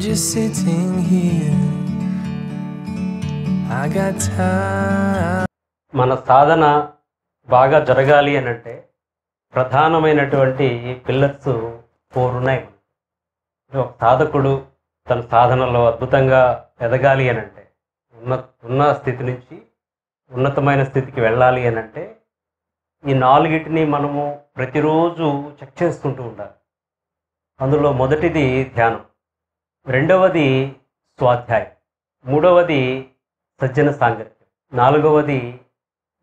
I'm just sitting here. I got time. మన సాధన బాగా జరగాలి అని అంటే ప్రధానమైనటువంటి పిల్లర్స్ ఫోర్ ఉన్నాయి ఒక సాధకుడు తన సాధనలో అద్భుతంగా ఎదగాలి అని అంటే ఉన్న ఉన్న స్థితి నుంచి ఉన్నతమైన స్థితికి వెళ్ళాలి అని అంటే ఈ నాలుగిటిని మనము ప్రతిరోజు చెక్ చేసుకుంటూ ఉండాలి అందులో మొదటిది ధ్యానం రెండవది స్వాధ్యాయం. మూడవది సజ్జన సాంగత్యం. నాలుగవది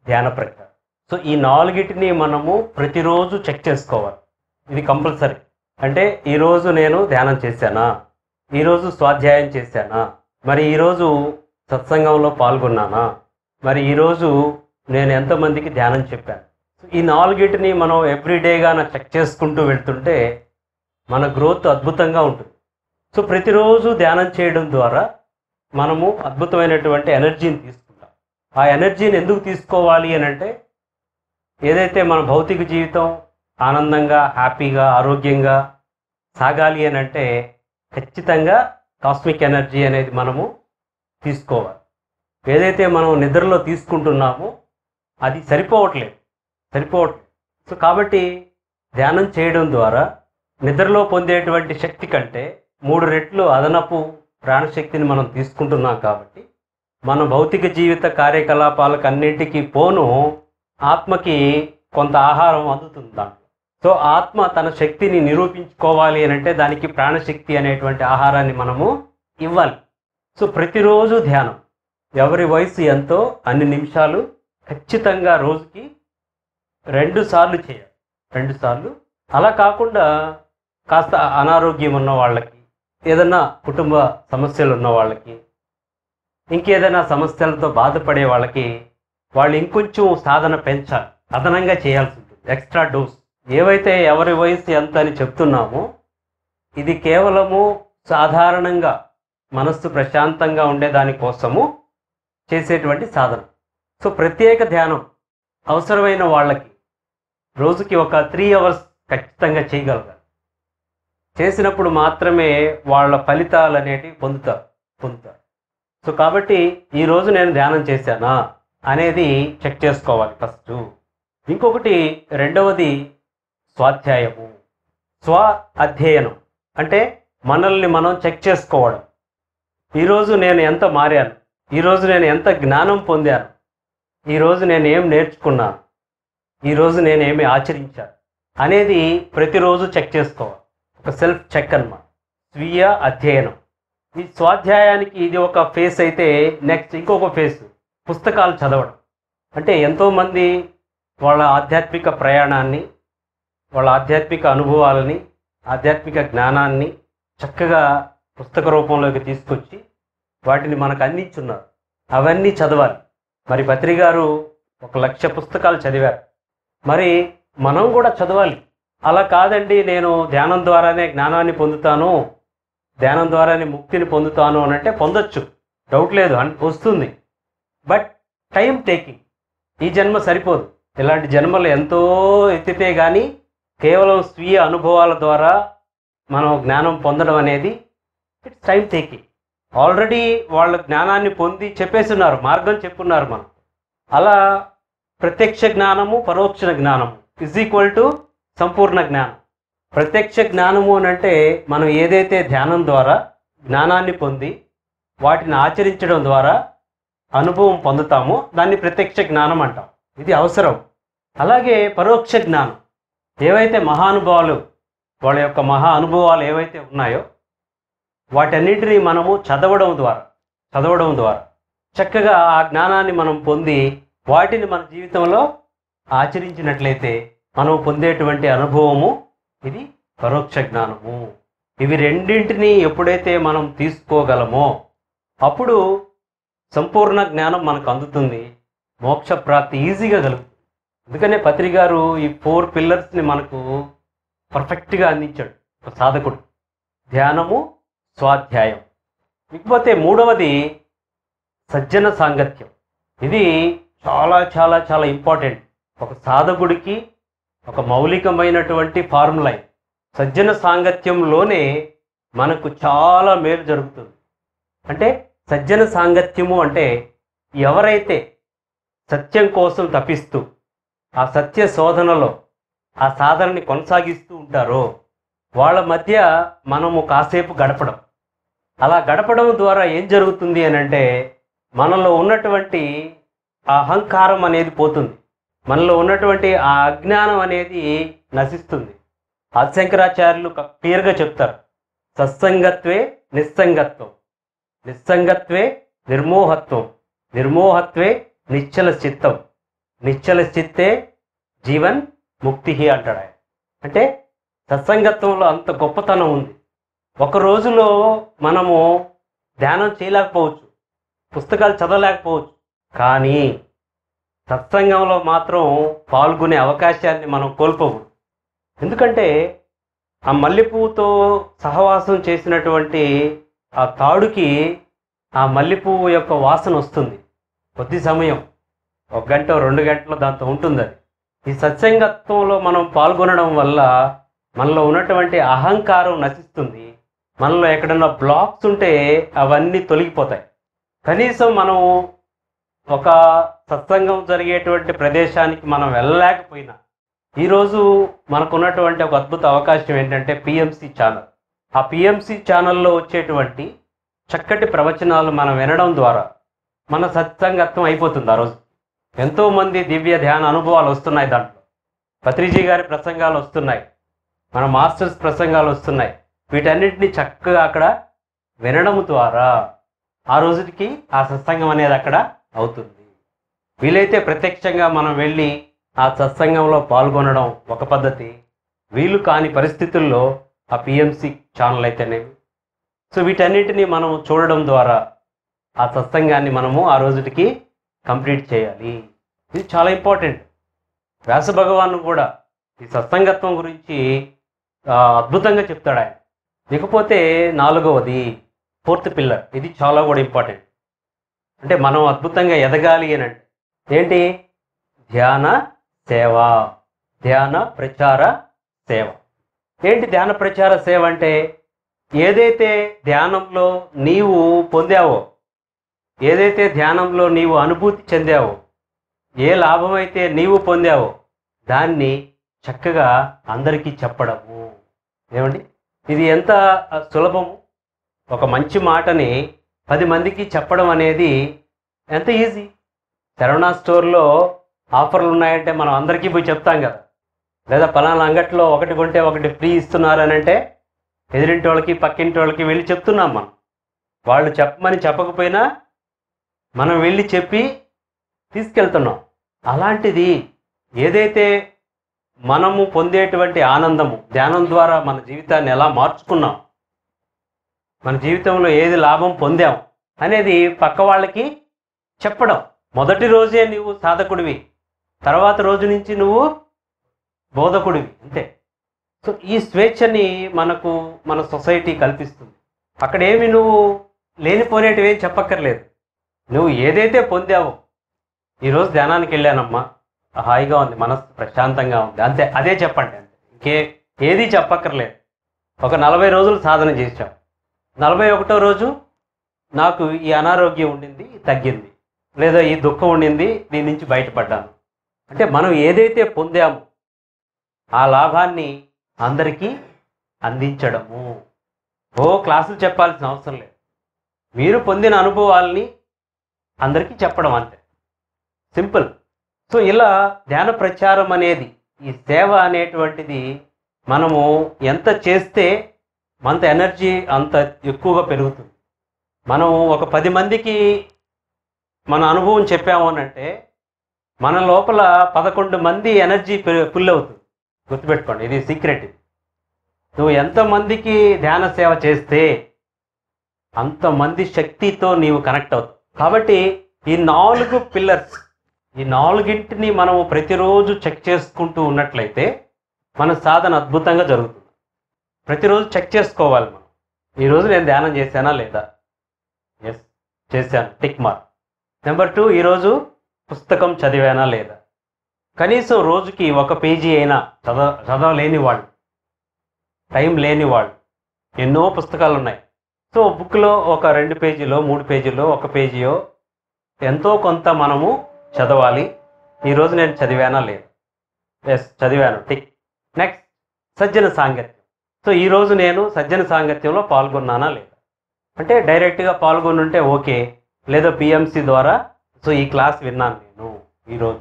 ధ్యాన ప్రజ్ఞ సో ఈ నాలుగిటిని మనము ప్రతిరోజు చెక్ చేసుకోవాలి. ఇది కంపల్సరీ. అంటే ఈరోజు నేను ధ్యానం చేశానా? ఈరోజు స్వాధ్యాయం చేశానా? మరి ఈరోజు సత్సంగంలో పాల్గొన్నానా? మరి ఈరోజు నేను ఎంతమందికి ధ్యానం చెప్పాను? సో ఈ నాలుగిటిని మనం ఎవ్రీడేగా చెక్ చేసుకుంటూ వెళ్తుంటే మన గ్రోత్ అద్భుతంగా ఉంటుంది. సో ప్రతిరోజు ధ్యానం చేయడం ద్వారా మనము అద్భుతమైనటువంటి ఎనర్జీని తీసుకుంటాం. ఆ ఎనర్జీని ఎందుకు తీసుకోవాలి అని అంటే ఏదైతే మన భౌతిక జీవితం ఆనందంగా హ్యాపీగా ఆరోగ్యంగా సాగాలి అని అంటే ఖచ్చితంగా కాస్మిక్ ఎనర్జీ అనేది మనము తీసుకోవాలి. ఏదైతే మనం నిద్రలో తీసుకుంటున్నామో అది సరిపోవట్లేదు. సరిపోవట్లేదు. సో కాబట్టి ధ్యానం చేయడం ద్వారా నిద్రలో పొందేటువంటి శక్తి కంటే మూడు రెట్లు అదనపు ప్రాణశక్తిని మనం తీసుకుంటున్నాం కాబట్టి మన భౌతిక జీవిత కార్యకలాపాలకు అన్నింటికీ పోను ఆత్మకి కొంత ఆహారం అందుతుంది దాంట్లో. సో ఆత్మ తన శక్తిని నిరూపించుకోవాలి అని అంటే దానికి ప్రాణశక్తి అనేటువంటి ఆహారాన్ని మనము ఇవ్వాలి. సో ప్రతిరోజు ధ్యానం. ఎవరి వయసు ఎంతో అన్ని నిమిషాలు ఖచ్చితంగా రోజుకి రెండు సార్లు చేయాలి. రెండు సార్లు. అలా కాకుండా కాస్త అనారోగ్యం ఉన్న వాళ్ళకి ఏదన్నా కుటుంబ సమస్యలు ఉన్న వాళ్ళకి ఇంకేదైనా సమస్యలతో బాధపడే వాళ్ళకి వాళ్ళు ఇంకొంచెం సాధన పెంచాలి అదనంగా చేయాల్సి ఉంటుంది. ఎక్స్ట్రా డోస్ ఏవైతే ఎవరి వయసు ఎంత అని చెప్తున్నామో ఇది కేవలము సాధారణంగా మనస్సు ప్రశాంతంగా ఉండే దానికోసము చేసేటువంటి సాధన. సో ప్రత్యేక ధ్యానం అవసరమైన వాళ్ళకి రోజుకి ఒక త్రీ అవర్స్ ఖచ్చితంగా చేయగలగాలి. చేసినప్పుడు మాత్రమే వాళ్ళ ఫలితాలు అనేటివి పొందుతారు పొందుతారు. సో కాబట్టి ఈరోజు నేను ధ్యానం చేశానా అనేది చెక్ చేసుకోవాలి ఫస్ట్. ఇంకొకటి రెండవది స్వాధ్యాయము. స్వ అధ్యయనం. అంటే మనల్ని మనం చెక్ చేసుకోవడం. ఈరోజు నేను ఎంత మారాను? ఈరోజు నేను ఎంత జ్ఞానం పొందాను? ఈరోజు నేను ఏం నేర్చుకున్నాను? ఈరోజు నేనేమి ఆచరించాను? అనేది ప్రతిరోజు చెక్ చేసుకోవాలి. ఒక సెల్ఫ్ చెక్ అనమాట స్వీయ అధ్యయనం. ఈ స్వాధ్యాయానికి ఇది ఒక ఫేస్ అయితే నెక్స్ట్ ఇంకొక ఫేస్ పుస్తకాలు చదవడం. అంటే ఎంతోమంది వాళ్ళ ఆధ్యాత్మిక ప్రయాణాన్ని వాళ్ళ ఆధ్యాత్మిక అనుభవాలని ఆధ్యాత్మిక జ్ఞానాన్ని చక్కగా పుస్తక రూపంలోకి తీసుకొచ్చి వాటిని మనకు అందించున్నారు. అవన్నీ చదవాలి. మరి బత్రి గారు ఒక లక్ష పుస్తకాలు చదివారు. మరి మనం కూడా చదవాలి. అలా కాదండి నేను ధ్యానం ద్వారానే జ్ఞానాన్ని పొందుతాను ధ్యానం ద్వారానే ముక్తిని పొందుతాను అని అంటే పొందొచ్చు. డౌట్ లేదు వస్తుంది. బట్ టైం టేకింగ్ ఈ జన్మ సరిపోదు. ఇలాంటి జన్మలు ఎంతో ఎత్తితే కానీ కేవలం స్వీయ అనుభవాల ద్వారా మనం జ్ఞానం పొందడం అనేది ఇట్స్ టైం టేకింగ్. ఆల్రెడీ వాళ్ళ జ్ఞానాన్ని పొంది చెప్పేస్తున్నారు మార్గం చెప్పున్నారు మనం. అలా ప్రత్యక్ష జ్ఞానము పరోక్ష జ్ఞానము ఇజ్ ఈక్వల్ టు సంపూర్ణ జ్ఞానం. ప్రత్యక్ష జ్ఞానము అని అంటే మనం ఏదైతే ధ్యానం ద్వారా జ్ఞానాన్ని పొంది వాటిని ఆచరించడం ద్వారా అనుభవం పొందుతామో దాన్ని ప్రత్యక్ష జ్ఞానం అంటాం. ఇది అవసరం. అలాగే పరోక్ష జ్ఞానం. ఏవైతే మహానుభావులు వాళ్ళ యొక్క మహా అనుభవాలు ఏవైతే ఉన్నాయో వాటన్నిటినీ మనము చదవడం ద్వారా చదవడం ద్వారా చక్కగా ఆ జ్ఞానాన్ని మనం పొంది వాటిని మన జీవితంలో ఆచరించినట్లయితే మనం పొందేటువంటి అనుభవము ఇది పరోక్ష జ్ఞానము. ఇవి రెండింటినీ ఎప్పుడైతే మనం తీసుకోగలమో అప్పుడు సంపూర్ణ జ్ఞానం మనకు అందుతుంది. మోక్ష ప్రాప్తి ఈజీగా కలుగుతుంది. అందుకనే పత్రి గారు ఈ ఫోర్ పిల్లర్స్ని మనకు పర్ఫెక్ట్గా అందించాడు. ఒక సాధకుడు. ధ్యానము స్వాధ్యాయం. ఇకపోతే మూడవది సజ్జన సాంగత్యం. ఇది చాలా చాలా చాలా ఇంపార్టెంట్. ఒక సాధకుడికి ఒక మౌలికమైనటువంటి ఫార్ములైన్ సజ్జన సాంగత్యంలోనే మనకు చాలా మేలు జరుగుతుంది. అంటే సజ్జన సాంగత్యము అంటే ఎవరైతే సత్యం కోసం తపిస్తూ ఆ సత్య శోధనలో ఆ సాధనని కొనసాగిస్తూ ఉంటారో వాళ్ళ మధ్య మనము కాసేపు గడపడం. అలా గడపడం ద్వారా ఏం జరుగుతుంది అని అంటే మనలో ఉన్నటువంటి ఆ అహంకారం అనేది పోతుంది. మనలో ఉన్నటువంటి ఆ అజ్ఞానం అనేది నశిస్తుంది. ఆదిశంకరాచార్యులు క్లియర్గా చెప్తారు. సత్సంగత్వే నిస్సంగత్వం. నిస్సంగత్వే నిర్మోహత్వం. నిర్మోహత్వే నిశ్చల చిత్తం. నిశ్చల చిత్తే జీవన్ ముక్తి అంటాడు ఆయన. అంటే సత్సంగత్వంలో అంత గొప్పతనం ఉంది. ఒక రోజులో మనము ధ్యానం చేయలేకపోవచ్చు. పుస్తకాలు చదవలేకపోవచ్చు. కానీ సత్సంగంలో మాత్రం పాల్గొనే అవకాశాన్ని మనం కోల్పోము. ఎందుకంటే ఆ మల్లెపువ్వుతో సహవాసం చేసినటువంటి ఆ తాడుకి ఆ మల్లెపువ్వు యొక్క వాసన వస్తుంది. కొద్ది సమయం ఒక గంట రెండు గంటలు దాంతో ఉంటుంది అది ఈ సత్సంగత్వంలో మనం పాల్గొనడం వల్ల మనలో ఉన్నటువంటి అహంకారం నశిస్తుంది. మనలో ఎక్కడన్నా బ్లాక్స్ ఉంటే అవన్నీ తొలగిపోతాయి. కనీసం మనం ఒక సత్సంగం జరిగేటువంటి ప్రదేశానికి మనం వెళ్ళలేకపోయినా ఈరోజు మనకున్నటువంటి ఒక అద్భుత అవకాశం ఏంటంటే పిఎంసి ఛానల్. ఆ పిఎంసి ఛానల్లో వచ్చేటువంటి చక్కటి ప్రవచనాలు మనం వినడం ద్వారా మన సత్సంగత్వం అయిపోతుంది ఆ రోజు. ఎంతోమంది దివ్య ధ్యాన అనుభవాలు వస్తున్నాయి దాంట్లో. పత్రిజీ గారి ప్రసంగాలు వస్తున్నాయి. మన మాస్టర్స్ ప్రసంగాలు వస్తున్నాయి. వీటన్నిటిని చక్కగా అక్కడ వినడం ద్వారా ఆ రోజుకి ఆ సత్సంగం అనేది అక్కడ అవుతుంది. వీలైతే ప్రత్యక్షంగా మనం వెళ్ళి ఆ సత్సంగంలో పాల్గొనడం ఒక పద్ధతి. వీలు కాని పరిస్థితుల్లో ఆ పిఎంసి ఛానల్ అయితేనేమి. సో వీటన్నిటిని మనం చూడడం ద్వారా ఆ సత్సంగాన్ని మనము ఆ రోజుకి కంప్లీట్ చేయాలి. ఇది చాలా ఇంపార్టెంట్. వ్యాస భగవాన్ కూడా ఈ సత్సంగత్వం గురించి అద్భుతంగా చెప్తాడు ఆయన ఇకపోతే నాలుగవది ఫోర్త్ పిల్లర్. ఇది చాలా కూడా ఇంపార్టెంట్. అంటే మనం అద్భుతంగా ఎదగాలి అని అంటే ఏంటి? ధ్యాన సేవ. ధ్యాన ప్రచార సేవ. ఏంటి ధ్యాన ప్రచార సేవ అంటే? ఏదైతే ధ్యానంలో నీవు పొందావో ఏదైతే ధ్యానంలో నీవు అనుభూతి చెందావో ఏ లాభమైతే నీవు పొందావో దాన్ని చక్కగా అందరికీ చెప్పడము. ఏమండి? ఇది ఎంత సులభము? ఒక మంచి మాటని పది మందికి చెప్పడం అనేది ఎంత ఈజీ? శరవణ స్టోర్లో ఆఫర్లు ఉన్నాయంటే మనం అందరికీ పోయి చెప్తాం కదా. లేదా పలానా అంగట్లో ఒకటి కొంటే ఒకటి ఫ్రీ ఇస్తున్నారు అని అంటే ఎదిరింటి వాళ్ళకి పక్కింటి వాళ్ళకి వెళ్ళి చెప్తున్నాం మనం. వాళ్ళు చెప్పమని చెప్పకపోయినా మనం వెళ్ళి చెప్పి తీసుకెళ్తున్నాం. అలాంటిది ఏదైతే మనము పొందేటువంటి ఆనందము ధ్యానం ద్వారా మన జీవితాన్ని ఎలా మార్చుకున్నాం మన జీవితంలో ఏది లాభం పొందాం అనేది పక్క వాళ్ళకి చెప్పడం. మొదటి రోజే నువ్వు సాధకుడివి. తర్వాత రోజు నుంచి నువ్వు బోధకుడివి. అంతే. సో ఈ స్వేచ్ఛని మనకు మన సొసైటీ కల్పిస్తుంది. అక్కడ ఏమి నువ్వు లేనిపోనేటివి ఏం చెప్పక్కర్లేదు. నువ్వు ఏదైతే పొందావో. ఈరోజు ధ్యానానికి వెళ్ళానమ్మా. హాయిగా ఉంది మనసు ప్రశాంతంగా ఉంది. అంతే అదే చెప్పండి. అంతే. ఇంకే ఏది చెప్పక్కర్లేదు. ఒక నలభై రోజులు సాధన చేశాం. నలభై ఒకటో రోజు నాకు ఈ అనారోగ్యం ఉండింది తగ్గింది. లేదా ఈ దుఃఖం ఉండింది దీని నుంచి బయటపడ్డాను. అంటే మనం ఏదైతే పొందామో ఆ లాభాన్ని అందరికీ అందించడము. ఓ క్లాసులు చెప్పాల్సిన అవసరం లేదు. మీరు పొందిన అనుభవాల్ని అందరికీ చెప్పడం అంతే. సింపుల్. సో ఇలా ధ్యాన ప్రచారం అనేది ఈ సేవ అనేటువంటిది మనము ఎంత చేస్తే మనంత ఎనర్జీ అంత ఎక్కువగా పెరుగుతుంది. మనం ఒక పది మందికి మన అనుభవం చెప్పాము అని అంటే మన లోపల పదకొండు మంది ఎనర్జీ ఫుల్ అవుతుంది. గుర్తుపెట్టుకోండి ఇది సీక్రెట్. నువ్వు ఎంతమందికి ధ్యాన సేవ చేస్తే అంతమంది శక్తితో నీవు కనెక్ట్ అవుతావు. కాబట్టి ఈ నాలుగు పిల్లర్స్ ఈ నాలుగింటిని మనము ప్రతిరోజు చెక్ చేసుకుంటూ ఉన్నట్లయితే మన సాధన అద్భుతంగా జరుగుతుంది. ప్రతిరోజు చెక్ చేసుకోవాలి మనం. ఈరోజు నేను ధ్యానం చేశానా లేదా? ఎస్ చేశాను. టిక్ మార్క్ నెంబర్ టూ ఈరోజు పుస్తకం చదివానా లేదా? కనీసం రోజుకి ఒక పేజీ అయినా చదవ చదవలేని వాళ్ళు టైం లేని వాళ్ళు ఎన్నో పుస్తకాలు ఉన్నాయి సో బుక్లో ఒక రెండు పేజీలో మూడు పేజీలో ఒక పేజీయో ఎంతో కొంత మనము చదవాలి. ఈరోజు నేను చదివానా లేదు? ఎస్ చదివాను. టిక్ నెక్స్ట్ సజ్జన సాంగత్యం సో ఈరోజు నేను సజ్జన సాంగత్యంలో పాల్గొన్నానా లేదా? అంటే డైరెక్ట్గా పాల్గొని ఉంటే ఓకే లేదా పిఎంసి ద్వారా సో ఈ క్లాస్ విన్నాను నేను ఈరోజు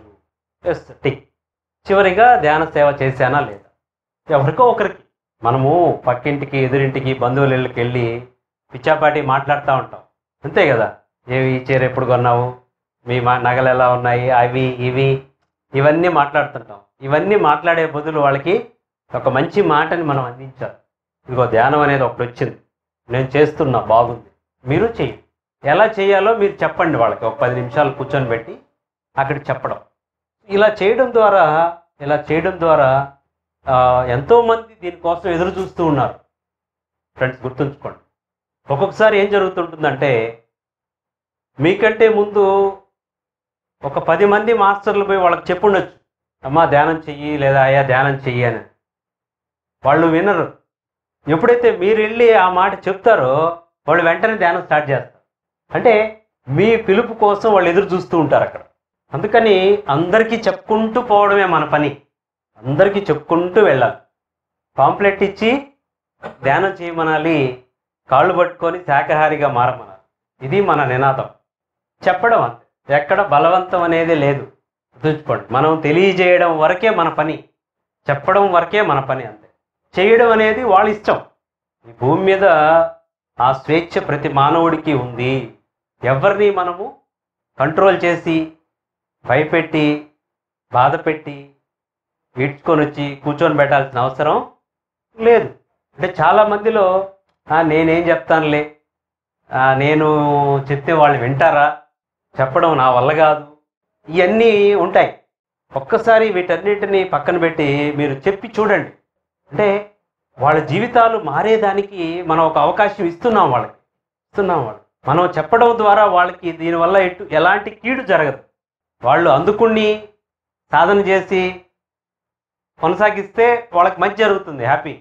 ఎస్ టిక్ చివరిగా ధ్యాన సేవ చేశానా లేదా? ఎవరికో ఒకరికి. మనము పక్కింటికి ఎదురింటికి బంధువుల ఇళ్ళకి వెళ్ళి పిచ్చాపాటి మాట్లాడుతూ ఉంటాం. అంతే కదా? ఏవి ఈ చీర ఎప్పుడు కొన్నావు? మీ మా నగలు ఎలా ఉన్నాయి? అవి ఇవి ఇవన్నీ మాట్లాడుతుంటాం. ఇవన్నీ మాట్లాడే బదులు వాళ్ళకి ఒక మంచి మాటని మనం అందించాలి. ఇదిగో ధ్యానం అనేది ఒకటి వచ్చింది. నేను చేస్తున్నా బాగుంది. మీరు చేయండి ఎలా చేయాలో మీరు చెప్పండి వాళ్ళకి. ఒక పది నిమిషాలు కూర్చొని పెట్టి అక్కడ చెప్పడం. ఇలా చేయడం ద్వారా ఇలా చేయడం ద్వారా ఎంతోమంది దీనికోసం ఎదురు చూస్తూ ఉన్నారు. ఫ్రెండ్స్ గుర్తుంచుకోండి. ఒక్కొక్కసారి ఏం జరుగుతుంటుందంటే మీకంటే ముందు ఒక పది మంది మాస్టర్లు పోయి వాళ్ళకి చెప్పుండొచ్చు. అమ్మా ధ్యానం చెయ్యి లేదా అయ్యా ధ్యానం చెయ్యి అని. వాళ్ళు వినరు. ఎప్పుడైతే మీరు వెళ్ళి ఆ మాట చెప్తారో వాళ్ళు వెంటనే ధ్యానం స్టార్ట్ చేస్తారు. అంటే మీ పిలుపు కోసం వాళ్ళు ఎదురు చూస్తూ ఉంటారు అక్కడ. అందుకని అందరికీ చెప్పుకుంటూ పోవడమే మన పని. అందరికీ చెప్పుకుంటూ వెళ్ళాలి. పాంప్లెట్ ఇచ్చి ధ్యానం చేయమనాలి. కాళ్ళు పట్టుకొని శాఖహారిగా మారమనాలి. ఇది మన నినాదం. చెప్పడం అంతే. ఎక్కడ బలవంతం అనేది లేదు. గుర్తుంచుకోండి. మనం తెలియజేయడం వరకే మన పని. చెప్పడం వరకే మన పని అంతే. చేయడం అనేది వాళ్ళ ఇష్టం. ఈ భూమి మీద ఆ స్వేచ్ఛ ప్రతి మానవుడికి ఉంది. ఎవరిని మనము కంట్రోల్ చేసి భయపెట్టి బాధ పెట్టి ఈడ్చుకొని వచ్చి కూర్చొని పెట్టాల్సిన అవసరం లేదు. అంటే చాలా మందిలో నేనేం చెప్తానులే. నేను చెప్తే వాళ్ళు వింటారా? చెప్పడం నా వల్ల కాదు. ఇవన్నీ ఉంటాయి. ఒక్కసారి వీటన్నిటిని పక్కన పెట్టి మీరు చెప్పి చూడండి. అంటే వాళ్ళ జీవితాలు మారేదానికి మనం ఒక అవకాశం ఇస్తున్నాం వాళ్ళకి. ఇస్తున్నాం వాళ్ళు. మనం చెప్పడం ద్వారా వాళ్ళకి దీనివల్ల ఎటు ఎలాంటి కీడు జరగదు. వాళ్ళు అందుకుని సాధన చేసి కొనసాగిస్తే వాళ్ళకి మంచి జరుగుతుంది హ్యాపీ.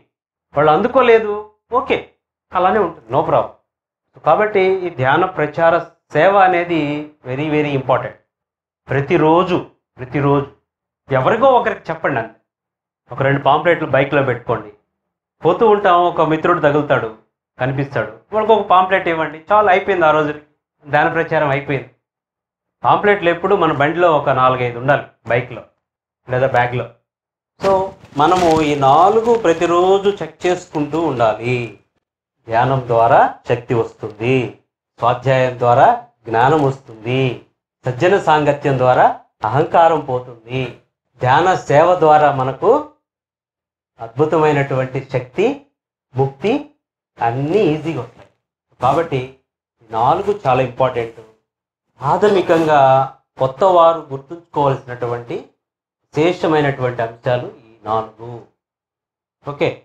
వాళ్ళు అందుకోలేదు ఓకే అలానే ఉంటుంది నో ప్రాబ్లం. కాబట్టి ఈ ధ్యాన ప్రచార సేవ అనేది వెరీ వెరీ ఇంపార్టెంట్. ప్రతిరోజు ప్రతిరోజు. ఎవరికో ఒకరికి చెప్పండి అంతే. ఒక రెండు పాంప్లెట్లు బైక్లో పెట్టుకోండి. పోతూ ఉంటాం ఒక మిత్రుడు తగులుతాడు కనిపిస్తాడు. వాళ్ళకి ఒక పాంప్లెట్ ఇవ్వండి. చాలా అయిపోయింది ఆ రోజు ధ్యాన ప్రచారం అయిపోయింది. పాంప్లెట్లు ఎప్పుడు మన బండిలో ఒక నాలుగైదు ఉండాలి బైక్లో లేదా బ్యాగ్లో. సో మనము ఈ నాలుగు ప్రతిరోజు చెక్ చేసుకుంటూ ఉండాలి. ధ్యానం ద్వారా శక్తి వస్తుంది. స్వాధ్యాయం ద్వారా జ్ఞానం వస్తుంది. సజ్జన సాంగత్యం ద్వారా అహంకారం పోతుంది. ధ్యాన సేవ ద్వారా మనకు అద్భుతమైనటువంటి శక్తి ముక్తి అన్నీ ఈజీగా వస్తాయి. కాబట్టి నాలుగు చాలా ఇంపార్టెంట్. ప్రాథమికంగా కొత్త వారు గుర్తుంచుకోవాల్సినటువంటి విశేషమైనటువంటి అంశాలు ఈ నాలుగు. ఓకే.